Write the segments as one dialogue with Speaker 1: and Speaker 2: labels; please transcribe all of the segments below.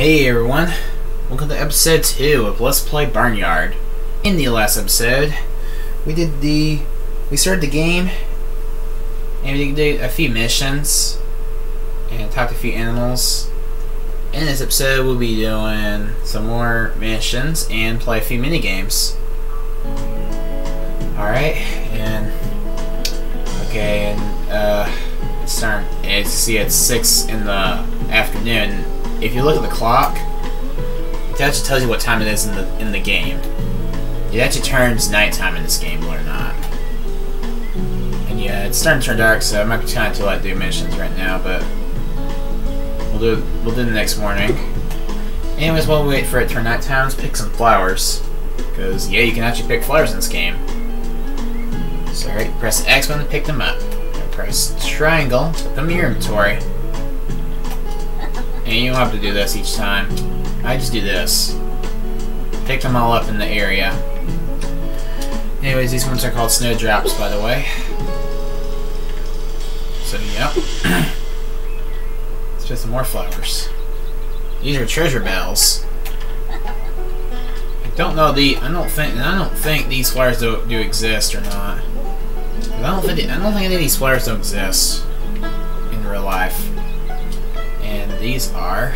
Speaker 1: Hey everyone, welcome to episode 2 of Let's Play Barnyard. In the last episode, we did the... we started the game, and we did a few missions, and talked to a few animals. In this episode, we'll be doing some more missions and play a few mini games. Alright, and... okay, and, uh... It's starting, you see, it's 6 in the afternoon, if you look at the clock, it actually tells you what time it is in the in the game. It actually turns nighttime in this game, or not. And yeah, it's starting to turn dark, so I'm not trying to like do missions right now, but we'll do we'll do the next morning. Anyways, while we wait for it to turn nighttime, let's pick some flowers. Because yeah, you can actually pick flowers in this game. So right, press X button to pick them up. And press triangle to put them in your inventory. And you don't have to do this each time. I just do this. Pick them all up in the area. Anyways, these ones are called snowdrops, by the way. So, yep. Let's just some more flowers. These are treasure bells. I don't know the. I don't think. I don't think these flowers do, do exist or not. I don't think. I don't think any of these flowers don't exist in real life these are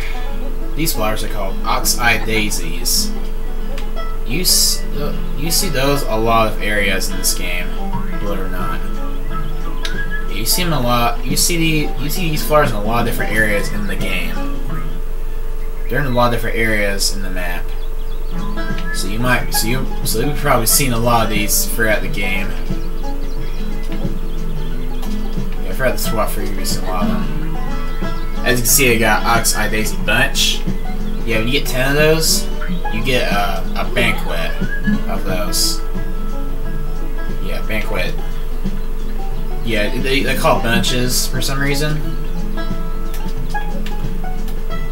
Speaker 1: these flowers are called ox-eye daisies. You you see those a lot of areas in this game, believe it or not. You see them a lot. You see the you see these flowers in a lot of different areas in the game. They're in a lot of different areas in the map. So you might so you so you've probably seen a lot of these throughout the game. Yeah, throughout the swap for you've seen a lot of them. As you can see, I got Ox-Eye Daisy Bunch. Yeah, when you get 10 of those, you get a, banquet of those. Yeah, banquet. Yeah, they, they call bunches for some reason.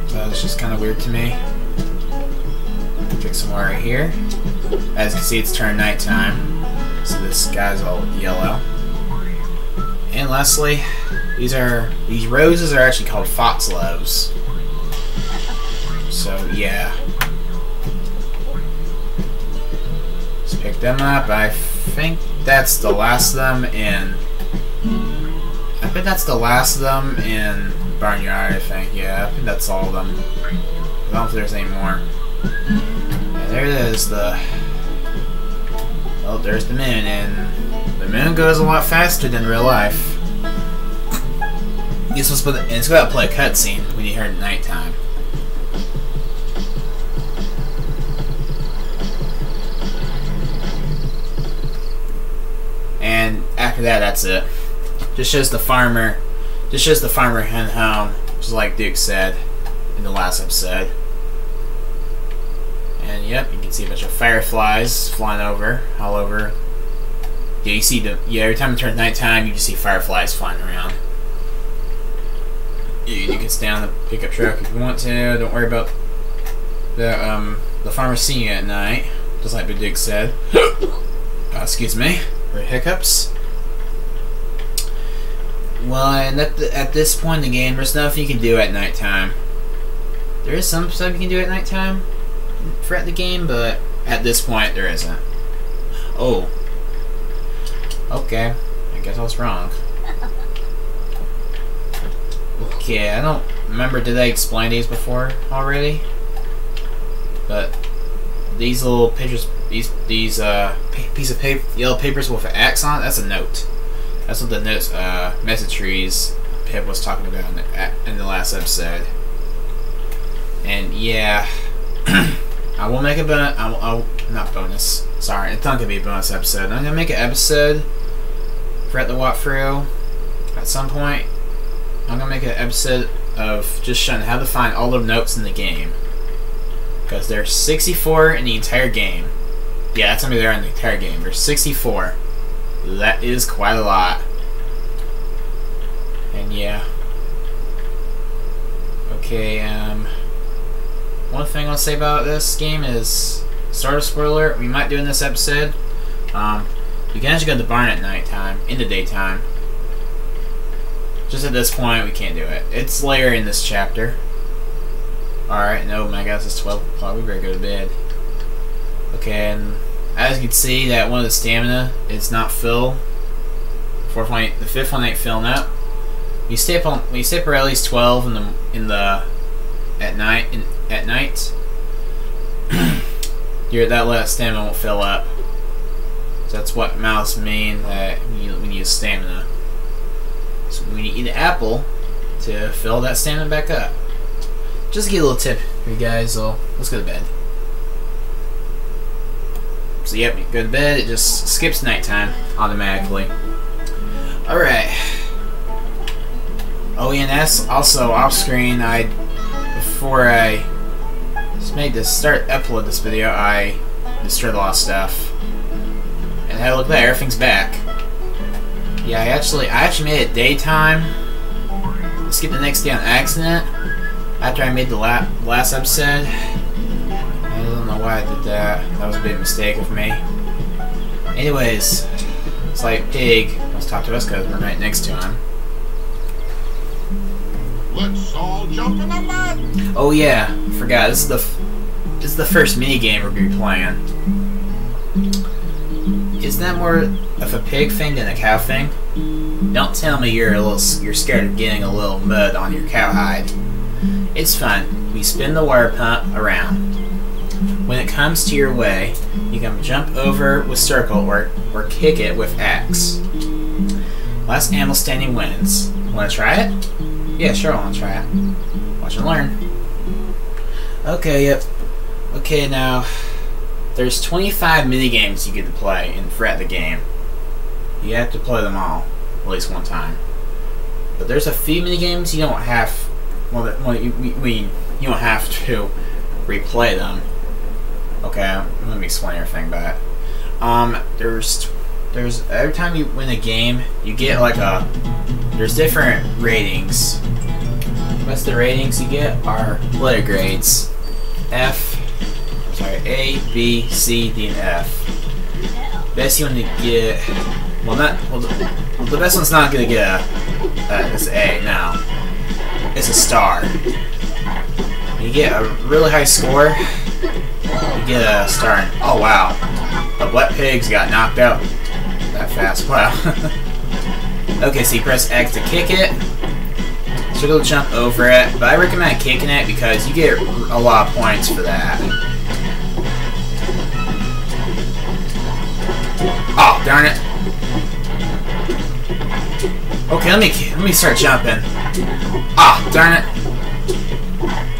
Speaker 1: So it's just kind of weird to me. Pick some more right here. As you can see, it's turned nighttime. So this guy's all yellow. And lastly, these are these roses are actually called foxgloves. So yeah. Let's pick them up. I think that's the last of them in I think that's the last of them in Barnyard, I think, yeah. I think that's all of them. I don't know if there's any more. And there it is, the Oh, there's the moon, and the moon goes a lot faster than real life. You're supposed to it's to play a cutscene when you hear it at nighttime. And after that, that's it. Just shows the farmer, just shows the farmer hen home, just like Duke said in the last episode. And yep, you can see a bunch of fireflies flying over, all over. Yeah, you see the yeah. Every time it turns nighttime, you just see fireflies flying around. You, you can stay on the pickup truck if you want to. Don't worry about the um the you at night, just like Big said. uh, excuse me for hiccups. Well, and at, the, at this point in the game, there's nothing you can do at nighttime. There is some stuff you can do at nighttime throughout the game, but at this point, there isn't. Oh. Okay. I guess I was wrong. Okay, I don't remember, did I explain these before already? But these little pictures, these these uh piece of paper, yellow papers with an X on it, that's a note. That's what the notes, uh, message trees Pip was talking about in the, in the last episode. And yeah, I will make a bonus. I'll, I'll, not bonus. Sorry, it's not gonna be a bonus episode. I'm gonna make an episode for the walkthrough at some point. I'm gonna make an episode of just showing how to find all the notes in the game. Because there's 64 in the entire game. Yeah, that's many there in the entire game. There's 64. That is quite a lot. And yeah. Okay, um... One thing I'll say about this game is... Start a spoiler, we might do in this episode. Um, you can actually go to the barn at nighttime, in the daytime. Just at this point, we can't do it. It's later in this chapter. Alright, no, my guess is 12 o'clock. We better go to bed. Okay, and as you can see, that one of the stamina is not full. Fourth one, the fifth one ain't filling up. You stay up on, you stay up for at least 12 in the in the at night in, at night. your that last stamina won't fill up. So that's what mouse mean that we need, we need stamina. So we need to eat an apple to fill that stamina back up. Just give you a little tip for you guys. So let's go to bed. So yep, you go to bed. It just skips nighttime automatically. All right. And that's also off screen. I before I just made this start upload this video, I destroyed a lot of stuff. And hey, look there, everything's back. Yeah, I actually I actually made it daytime. I skipped the next day on accident after I made the la last episode. I don't know why I did that. That was a big mistake of me. Anyways, it's like Pig to talk to us because we're right next to him.
Speaker 2: Let's all jump in the mud.
Speaker 1: Oh yeah, forgot. This is the this is the first mini game we're gonna be playing. Is that more of a pig thing than a cow thing? Don't tell me you're a little you're scared of getting a little mud on your cowhide. It's fun. We spin the water pump around. When it comes to your way, you can jump over with circle or, or kick it with axe. Last animal standing wins. Wanna try it? Yeah, sure, I want to try it. Watch and learn. Okay, yep. Okay, now, there's 25 mini games you get to play in throughout the game. You have to play them all, at least one time. But there's a few mini games you don't have. Well, well you, we, you don't have to replay them. Okay, let me explain everything. But um, there's there's every time you win a game, you get like a there's different ratings. Most of the ratings you get are letter grades. F, sorry, A, B, C, D, and F. Best you want to get, well not, well the, best one's not gonna get a, uh, it's A, now. It's a star. You get a really high score, you get a star, and, oh wow. The wet pigs got knocked out that fast, wow. Okay, so you press X to kick it. Circle to jump over it. But I recommend kicking it because you get a lot of points for that. Darn it. Okay, let me let me start jumping. Ah, darn it.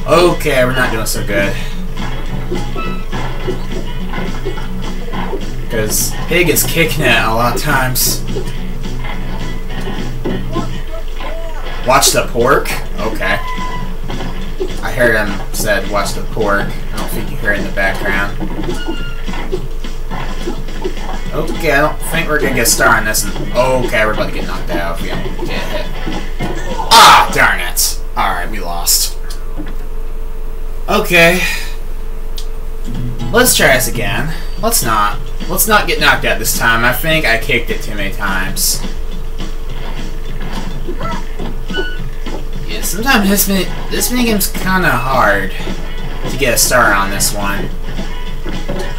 Speaker 1: Okay, we're not doing so good. Because Pig is kicking it a lot of times. Watch the pork? Okay. I heard him said watch the pork. I don't think you heard it in the background. Okay, I don't think we're gonna get a star on this. And Okay, we're about to get knocked out don't get hit. Ah, darn it. Alright, we lost. Okay. Let's try this again. Let's not. Let's not get knocked out this time. I think I kicked it too many times. Yeah, sometimes this mini this minigame's kind of hard to get a star on this one.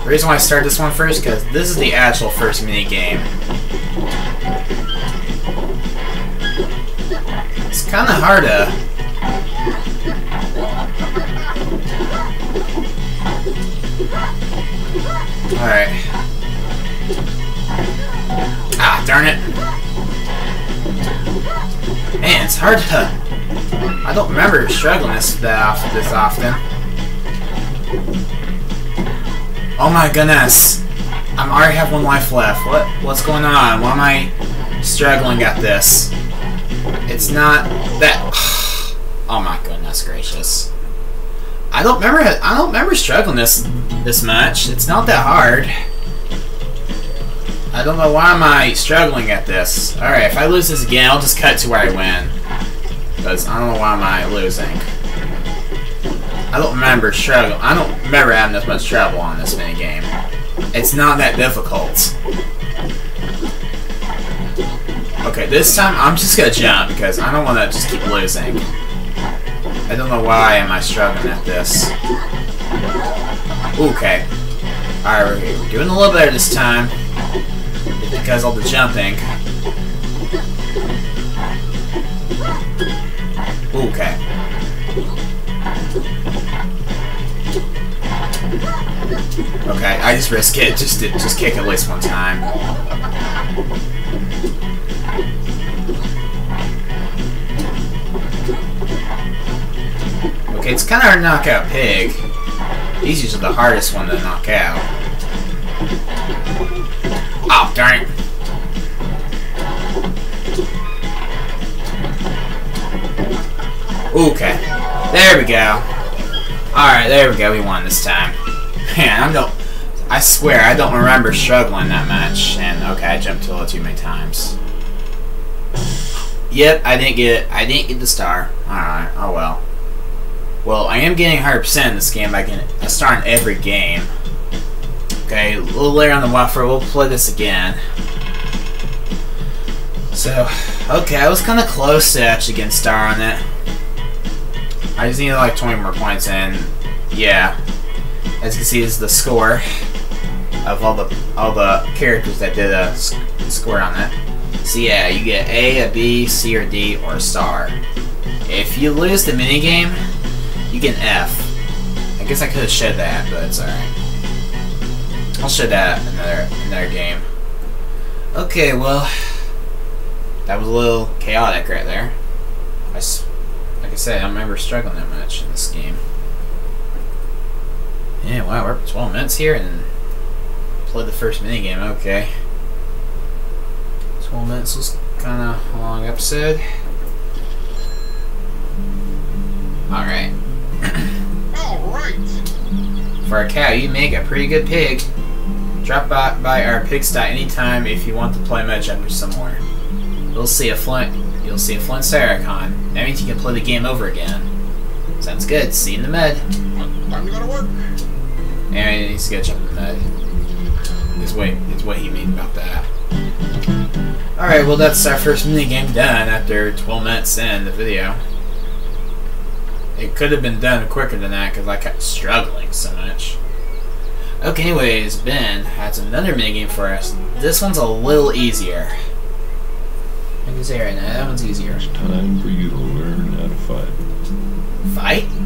Speaker 1: The reason why I started this one first, because this is the actual first mini game. It's kind of hard to... Alright. Ah, darn it. Man, it's hard to I don't remember struggling this that this often. Oh my goodness! I already have one life left. What what's going on? Why am I struggling at this? It's not that. Oh my goodness gracious! I don't remember. I don't remember struggling this this much. It's not that hard. I don't know why am I struggling at this. Alright, if I lose this again, I'll just cut to where I win. Because I don't know why am I losing. I don't remember struggle. I don't remember having this much trouble on this mini game. It's not that difficult. Okay, this time I'm just gonna jump because I don't want to just keep losing. I don't know why am I struggling at this. Okay. Alright, we're, we're doing a little better this time. Because of the jumping. Okay. Okay, I just risk it just to just kick at least one time. Okay, it's kind of hard to knock out Pig. He's usually the hardest one to knock out. Oh, darn it. Okay. There we go. Alright, there we go. We won this time. Man, I don't... I swear, I don't remember struggling that much. And, okay, I jumped a little too many times. Yep, I didn't get I didn't get the star. Alright, oh well. Well, I am getting 100% in this game I getting a star in every game. Okay, a little later on the waffle, we'll play this again. So, okay, I was kind of close to actually getting star on it. I just needed like 20 more points, and yeah, as you can see, is the score of all the all the characters that did a score on that. So yeah, you get A, a B, C, or D, or a star. If you lose the minigame, you get an F. I guess I could have showed that, but it's alright. I'll show that another another game. Okay, well, that was a little chaotic right there. I, like I said, I don't remember struggling that much in this game. Yeah, wow, we're 12 minutes here and played the first minigame, okay. 12 minutes was kind of a long episode. Alright.
Speaker 2: Oh, Alright.
Speaker 1: For a cow, you make a pretty good pig. Drop by, by our pigsty anytime if you want to play Mud Jumper some more. You'll see a Flint. You'll see a Flint Saracon. That means you can play the game over again. Sounds good. See you in the mud.
Speaker 2: Time to go to work.
Speaker 1: And he go jump the mud. Is what is what he mean about that. Alright, well that's our first minigame done after 12 minutes in the video. It could have been done quicker than that because I kept struggling so much. Okay, anyways, Ben has another minigame for us. This one's a little easier. I can say right now, that one's easier.
Speaker 3: It's time for you to learn how to fight.
Speaker 1: Fight?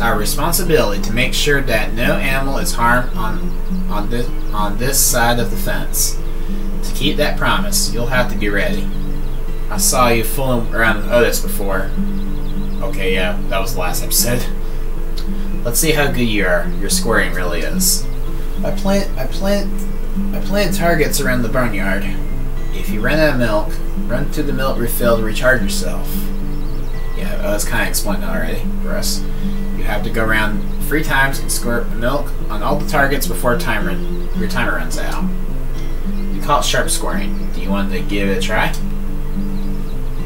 Speaker 1: Our responsibility to make sure that no animal is harmed on on this on this side of the fence. To keep that promise, you'll have to be ready. I saw you fooling around with Otis before. Okay, yeah, that was the last episode. Let's see how good you are. Your squaring really is. I plant I plant I plant targets around the barnyard. If you run out of milk, run to the milk refill to recharge yourself. Yeah, was kind of explained that already for us. Have to go around three times and squirt milk on all the targets before timer your timer runs out. We call it sharp scoring. Do you want to give it a try?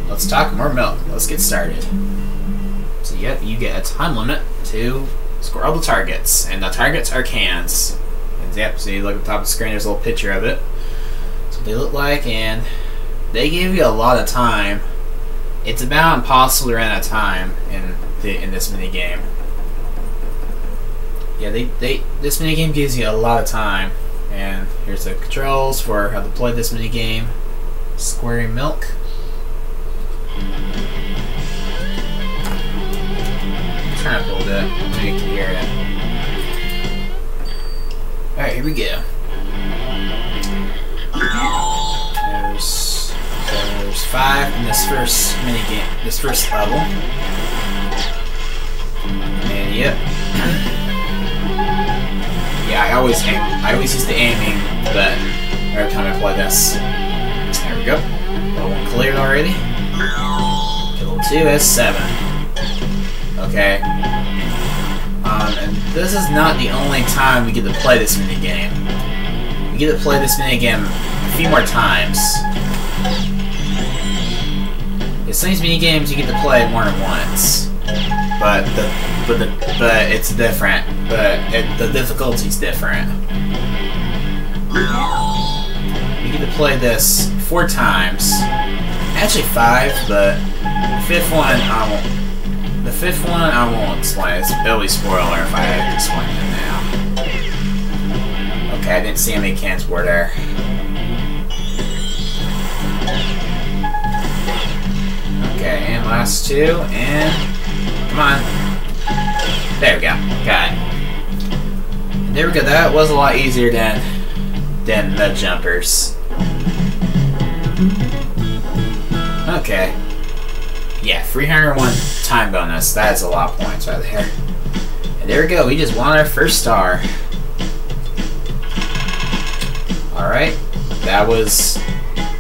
Speaker 1: Let's talk more milk. Let's get started. So yep, you get a time limit to score all the targets, and the targets are cans. And yep, so you look at the top of the screen. There's a little picture of it. What they look like, and they give you a lot of time. It's about impossible to run out of time in the in this mini game. Yeah, they, they this mini game gives you a lot of time. And here's the controls for how to play this mini game. Squaring milk. I'm trying to build it. Maybe you can hear it. Alright, here we go. There's there's five in this first mini game this first level. And yep. yeah, I always aim I always use the aiming button every time I play this. There we go. Level one cleared already. Level two is seven. Okay. Um, and this is not the only time we get to play this mini game. We get to play this mini game a few more times. Of these mini games, you get to play it more than once, but the but the but it's different. But it, the difficulty's different. You get to play this four times, actually five, but the fifth one, um, the fifth one, I won't explain. It's Billy spoiler if I to explain it now. Okay, I didn't see how many cans were there. Okay, and last two, and come on. There we go. Okay. There we go. That was a lot easier than than the jumpers. Okay. Yeah, 301 time bonus. That's a lot of points right there. And there we go. We just won our first star. Alright. That was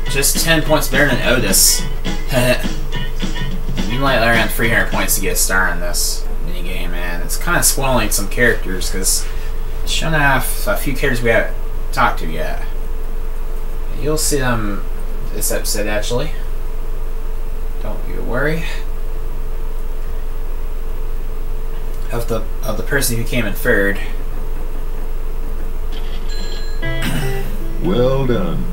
Speaker 1: just 10 points better than Otis. you might around 300 points to get a star on this minigame, man. It's kind of spoiling some characters because shouldn't have a few characters we haven't talked to yet. You'll see them this episode, actually. Don't you worry. Of the of the person who came in third.
Speaker 3: Well done.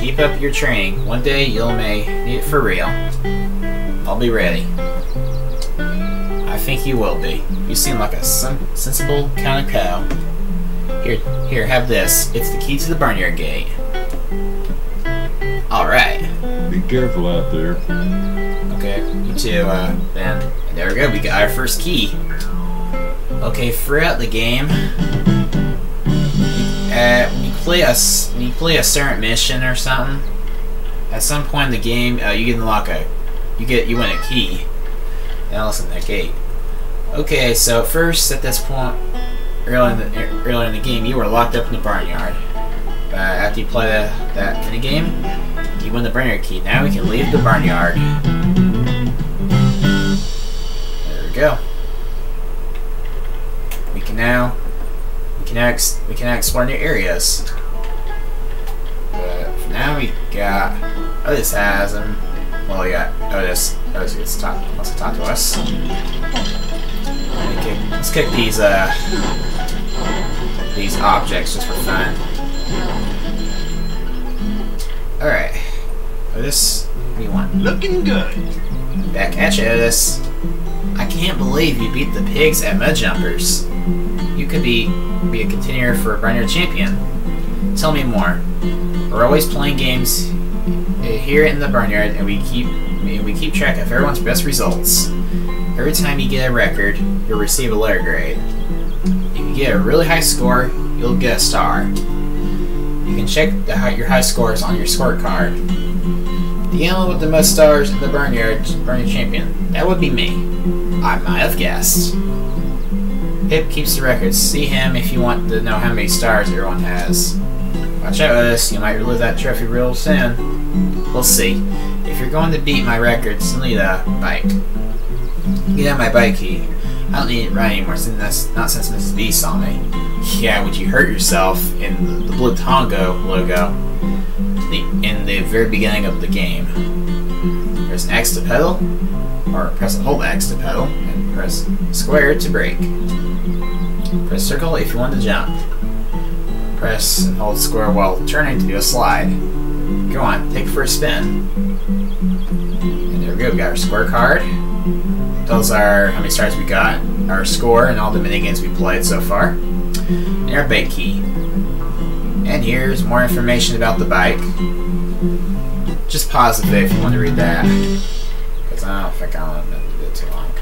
Speaker 1: Keep up your training. One day you'll may need it for real. I'll be ready. I think you will be. You seem like a sen sensible kind of cow. Here, here, have this. It's the key to the barnyard gate. Alright.
Speaker 3: Be careful out there.
Speaker 1: Okay, you too, uh, Ben. And there we go, we got our first key. Okay, throughout the game, uh, when you play a, when you play a certain mission or something, at some point in the game, uh, you get unlock a, you get you win a key. Now listen, that gate. Okay, so first at this point, early in the earlier in the game, you were locked up in the barnyard. But after you play the, that mini game, you win the barnyard key. Now we can leave the barnyard. There we go. We can now we can ex we can explore new areas. But for now we got oh, Otis has them. Well, we got Otis. Oh, Otis oh, gets to talk wants to talk to us. Let me kick- Let's kick these uh these objects just for fun. Alright. This, what do you want?
Speaker 2: Looking good.
Speaker 1: Back at you, Otis. I can't believe you beat the pigs at Mud Jumpers. You could be be a continuer for a Barnyard Champion. Tell me more. We're always playing games uh, here in the Barnyard, and we keep we keep track of everyone's best results. Every time you get a record, you'll receive a letter grade. If you get a really high score, you'll get a star. You can check the, your high scores on your scorecard. The animal with the most stars in the Barnyard Barnyard Champion. That would be me. I might have guessed. Pip keeps the records. See him if you want to know how many stars everyone has. Watch out, Otis. You might relive that trophy real soon. We'll see. If you're going to beat my record, need a bike. Get out my bike key. I don't need it right anymore since that's not since Mrs. B saw me. Yeah, would you hurt yourself in the, the blue Tongo logo the, in the very beginning of the game. Press X to pedal, or press and hold X to pedal, and press square to brake. Press circle if you want to jump. Press and hold square while turning to do a slide. Go on, take a spin. And there we go, we got our square card. Those are how many stars we got, our score, and all the minigames we played so far. And our bike key. And here's more information about the bike. Just pause the video if you want to read that. Because I don't think I want to do it too long.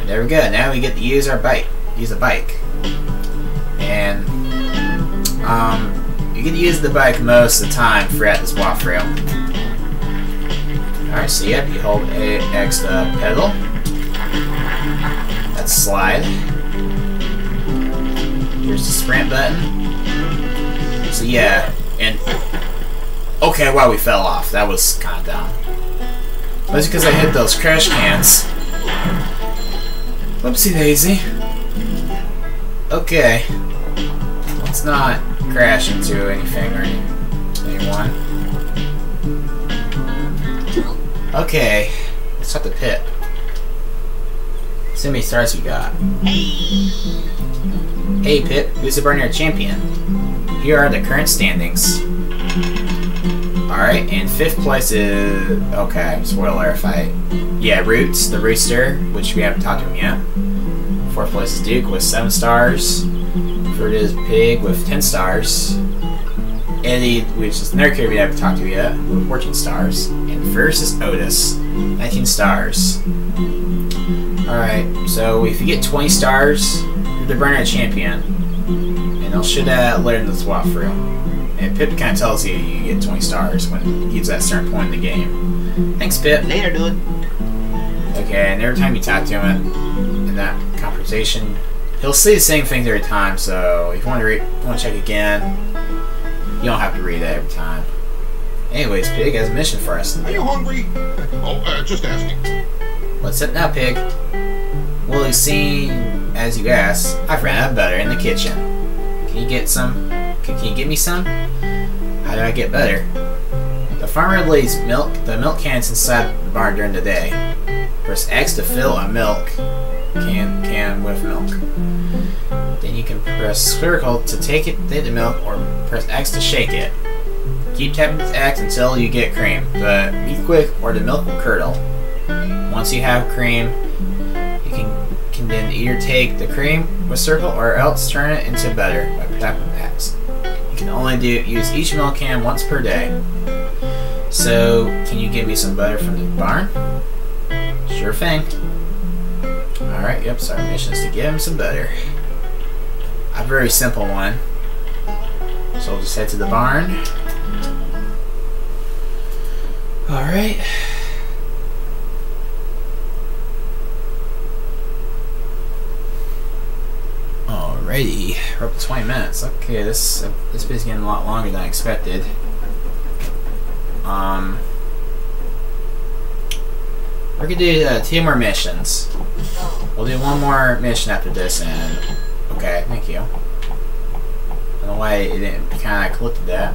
Speaker 1: And there we go. Now we get to use our bike. Use a bike. And um, you get to use the bike most of the time throughout this walkthrough. Alright, so yep, you hold A X to pedal. That's slide. Here's the sprint button. So yeah, and okay, wow, we fell off. That was kind of dumb. That's because I hit those crash cans. Whoopsie daisy. Okay, let's not crash into anything or anyone. Okay, let's start the pit. See how many stars we got. Hey Pip, who's the Barnyard champion? Here are the current standings. Alright, and fifth place is... Okay, spoiler I... Yeah, Roots, the Rooster, which we haven't talked to him yet. Fourth place is Duke with 7 stars. Third is Pig with 10 stars. Eddie, which is another character we haven't talked to yet, with 14 stars. And first is Otis, 19 stars. Alright, so if you get 20 stars, you're the Barnyard Champion. And they'll should uh, let in the swap through. And Pip kind of tells you you get 20 stars when he's at a certain point in the game. Thanks, Pip.
Speaker 4: Later, dude.
Speaker 1: Okay, and every time you talk to him in that conversation, he'll say the same things every time. So if you want to read, want to check again, you don't have to read it every time. Anyways, Pig has a mission for us.
Speaker 2: Are you hungry? Oh, uh, just asking.
Speaker 1: What's up now, Pig? Well, you see, as you asked, I've ran out of butter in the kitchen. Can you get some? Can, can you get me some? How do I get butter? The farmer lays milk, the milk cans inside the barn during the day. Press X to fill a milk can can with milk. Then you can press circle to take it, take the milk, or press X to shake it. Keep tapping X until you get cream, but be quick or the milk will curdle. Once you have cream, you can, can then either take the cream with circle or else turn it into butter by tapping X. You can only do use each milk can once per day. So, can you give me some butter from the barn? Sure thing. Alright, yep, so our mission is to give him some butter. A very simple one. So we'll just head to the barn. Alright. Alrighty, we're up to 20 minutes. Okay, this this bit's getting a lot longer than I expected. Um, we're gonna do uh, two more missions. We'll do one more mission after this, and okay, thank you. I don't know why it didn't kind of at that.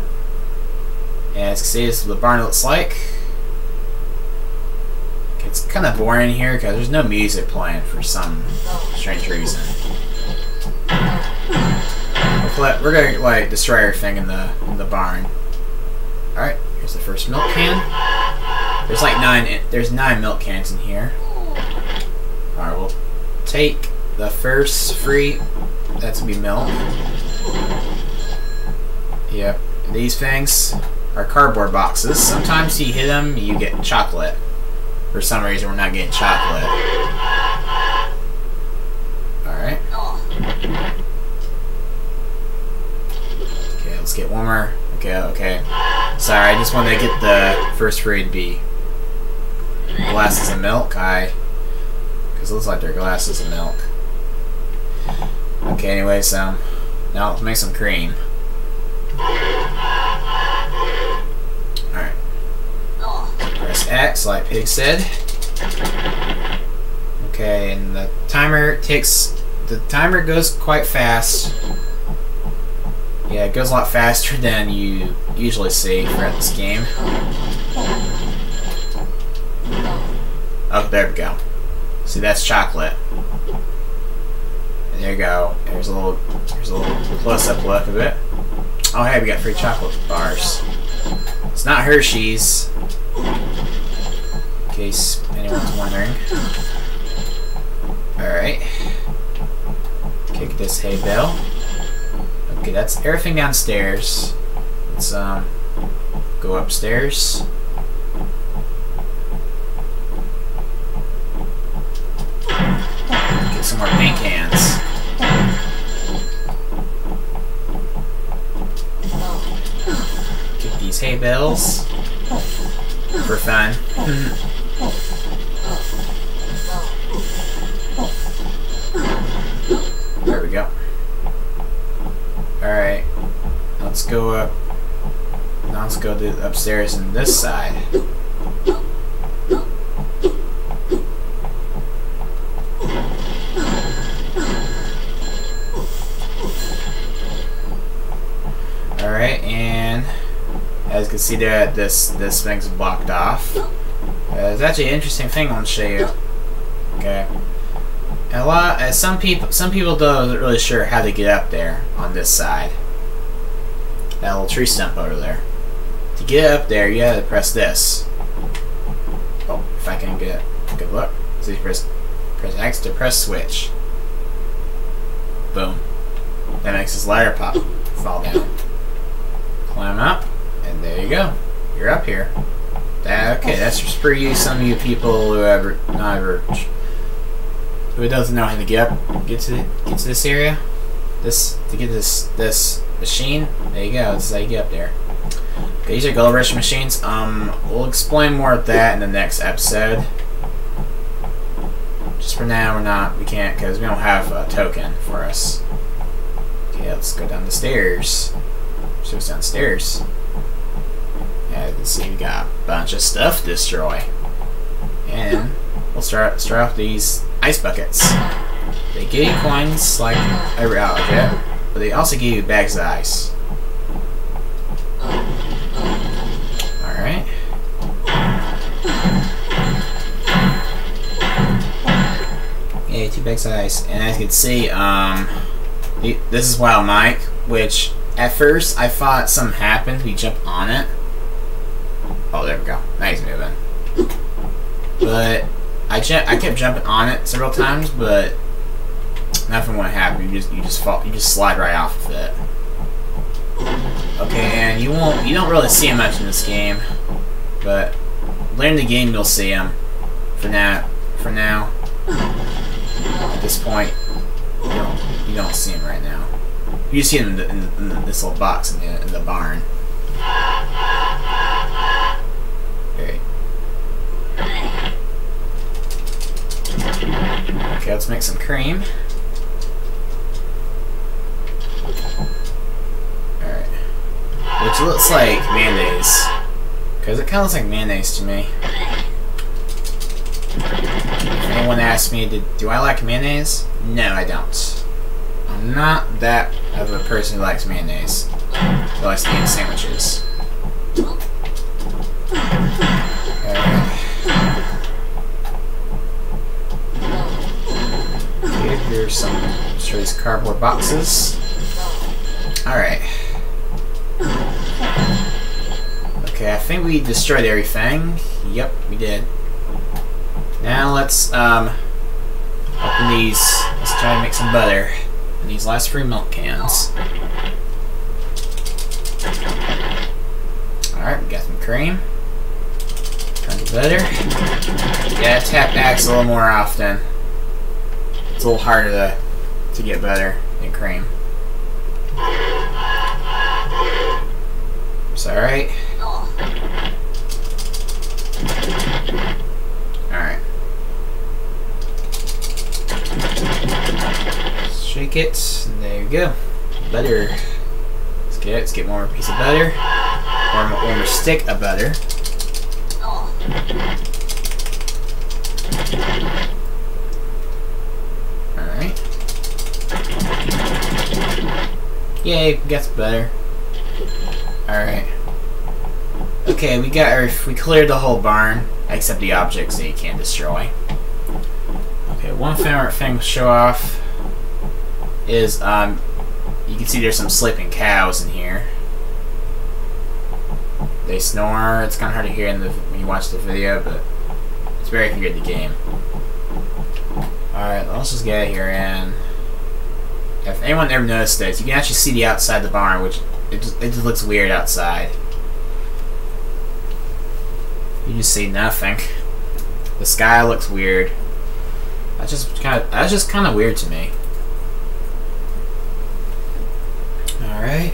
Speaker 1: As you can see, this is what the barn looks like. It's kind of boring here because there's no music playing for some strange reason. We're gonna like destroy everything in the in the barn. All right, here's the first milk can. There's like nine. Eh, there's nine milk cans in here. All right, we'll take the first free. That's gonna be milk. Yep, these things are cardboard boxes. Sometimes you hit them, you get chocolate. For some reason, we're not getting chocolate. Alright. Okay, let's get warmer. Okay, okay. Sorry, I just wanted to get the first to be glasses of milk. I. Because it looks like they're glasses of milk. Okay, anyways, um. Now let's make some cream. Alright. Press X, like Pig said. Okay, and the timer takes... The timer goes quite fast. Yeah, it goes a lot faster than you usually see throughout this game. Oh, there we go. See, that's chocolate. And there you go. There's a little, there's a little close-up look of it. Oh, hey, we got free chocolate bars. It's not Hershey's. In case anyone's wondering. Alright. Kick this hay bale. Okay, that's everything downstairs. Let's um go upstairs. Get some more paint cans. Get these hay bales for fun. Go to upstairs on this side. Alright, and as you can see there, this this thing's blocked off. Uh, there's actually an interesting thing I want to show you. Okay. A lot, uh, some people, some people don't really sure how to get up there on this side. That little tree stump over there. To get up there, you gotta press this. Oh, if I can get a good luck. So you press press X to press switch. Boom. That makes this ladder pop fall down. Climb up, and there you go. You're up here. That, okay, that's just for you, some of you people who ever not ever who doesn't know how to get up get to get to this area. This to get this this machine. There you go. This is how you get up there. These are gold rush machines. Um, we'll explain more of that in the next episode. Just for now, we're not. We can't because we don't have a token for us. Okay, let's go down the stairs. So it's downstairs. Yeah, you can see we got a bunch of stuff to destroy. And we'll start start off these ice buckets. They give you coins like every object, but they also give you bags of ice. Two bags of ice. And as you can see, um, this is Wild Mike, which at first I thought something happened. We jump on it. Oh, there we go. Now he's moving. But I I kept jumping on it several times, but nothing would happen. You just you just fall you just slide right off of it. Okay, and you won't you don't really see him much in this game, but later in the game you'll see him. For now, for now, at this point, you don't you don't see him right now. You see him in, the, in, the, in this little box in the, in the barn. Okay. Okay, let's make some cream. Alright. Which looks like mayonnaise. Because it kind of looks like mayonnaise to me. Anyone asks me, did, do I like mayonnaise? No, I don't. I'm not that of a person who likes mayonnaise. Who likes to eat sandwiches. Okay. Okay, here's some show cardboard boxes. Alright. Okay, I think we destroyed everything. Yep, we did. Now let's um open these. Let's try to make some butter. in these last three milk cans. Alright, we got some cream. Tons of butter. Yeah, tap X a little more often. It's a little harder to, to get butter than cream. It's. Alright. Shake it. There you go. Butter. Let's get. Let's get more piece of butter. Or one more stick of butter. Alright. Yay, got some butter. Alright. Okay, we got our, we cleared the whole barn, except the objects that you can't destroy. Okay, one thing to show off is, um, you can see there's some sleeping cows in here. They snore, it's kind of hard to hear in the, when you watch the video, but it's very clear in the game. Alright, let's just get here and... If anyone ever noticed this, you can actually see the outside the barn, which it just, it just looks weird outside. You just see nothing. The sky looks weird. That's just kind of that's just kind of weird to me. All right.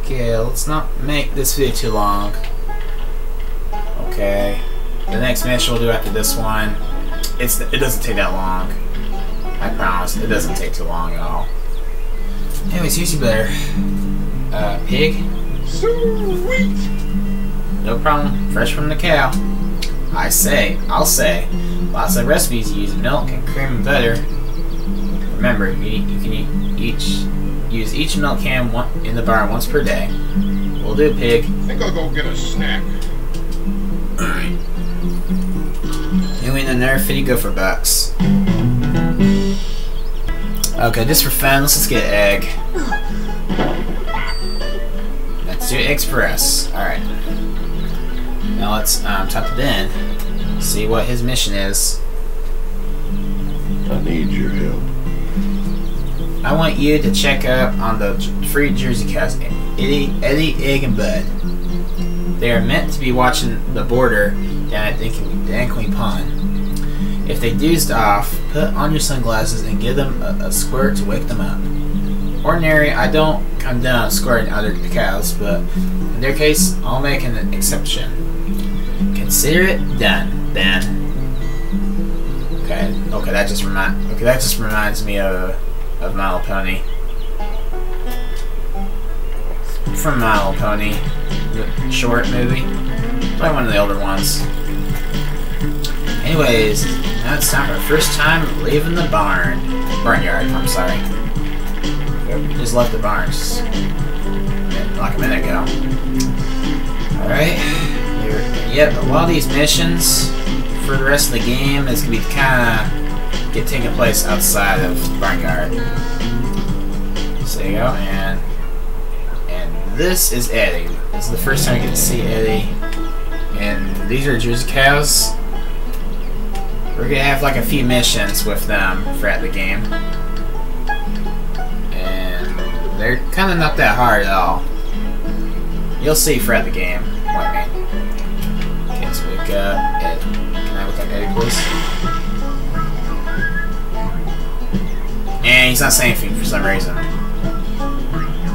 Speaker 1: Okay, let's not make this video too long. Okay. The next mission we'll do after this one, it's it doesn't take that long. I promise, it doesn't take too long at all. Anyways, here's your butter. Uh, pig.
Speaker 2: Sweet.
Speaker 1: No problem. Fresh from the cow. I say, I'll say, lots of recipes use milk and cream and butter. Remember, you, you can eat each use each milk can one, in the barn once per day. We'll do, pig.
Speaker 2: I Think I'll go get a snack.
Speaker 1: Alright. Win another 50 gopher bucks. Okay, just for fun, let's just get egg. Let's do Express. Alright. Now let's um, talk to Ben. See what his mission is.
Speaker 3: I need your help.
Speaker 1: I want you to check up on the free Jersey cows, Eddie, Eddie, Egg, and Bud. They are meant to be watching the border down at Dan- Dan Queen Pond. If they dozed off, put on your sunglasses and give them a, a squirt to wake them up. Ordinary, I don't come condone squirting other cows, but in their case, I'll make an exception. Consider it done, Ben. Okay, okay, that just remind, okay, that just reminds me of of My Little Pony. From My Little Pony, the short movie. Probably one of the older ones. Anyways, now it's time for our first time leaving the barn. Barnyard, I'm sorry. Just left the barns. Like a minute ago. Alright. Yep, a lot of these missions for the rest of the game is gonna be kinda get taking place outside of Barnyard. So there you go, and and this is Eddie. This is the first time I get to see Eddie. And these are Jersey cows. We're gonna have like a few missions with them throughout the game. And they're kinda not that hard at all. You'll see throughout the game what I mean. Okay, let's wake up. Ed. Eddie, please? And he's not saying anything for some reason.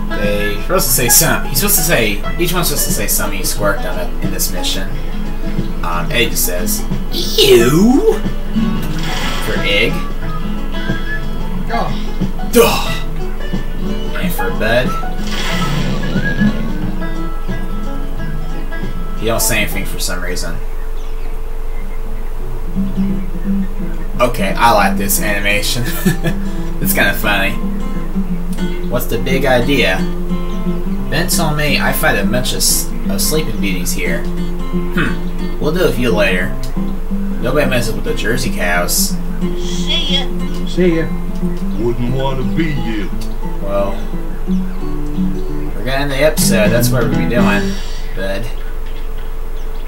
Speaker 1: They are supposed to say some. He's supposed to say each one's supposed to say something he squirked on it in this mission. Um, Eddie just says, "Ew" for egg.
Speaker 2: Oh,
Speaker 1: Duh. And for bed. He don't say anything for some reason. Okay, I like this animation. it's kind of funny. What's the big idea? Ben on me I find a bunch of, of sleeping beauties here. Hmm, we'll do a few later. Nobody messes with the Jersey cows.
Speaker 4: See ya.
Speaker 3: See ya.
Speaker 2: wouldn't want to be you.
Speaker 1: Well, we're gonna end the episode. That's what we're gonna be doing, bud.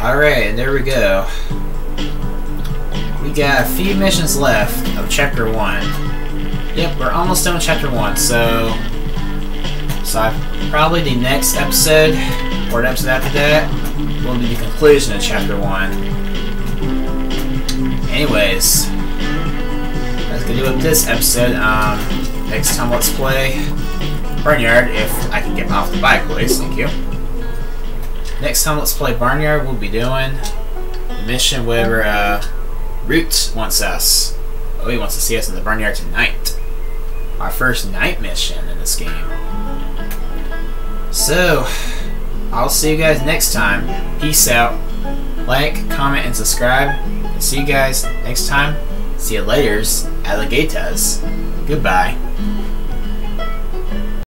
Speaker 1: Alright, there we go. Got a few missions left of chapter one. Yep, we're almost done with chapter one, so. So probably the next episode, or episode after that, will be the conclusion of chapter one. Anyways, that's gonna do it this episode. Um, next time, let's play Barnyard if I can get off the bike, please. Thank you. Next time, let's play Barnyard. We'll be doing the mission where uh, Root wants us. Oh, he wants to see us in the Barnyard tonight. Our first night mission in this game. So, I'll see you guys next time. Peace out. Like, comment, and subscribe. And see you guys next time. See you laters, alligators. Goodbye.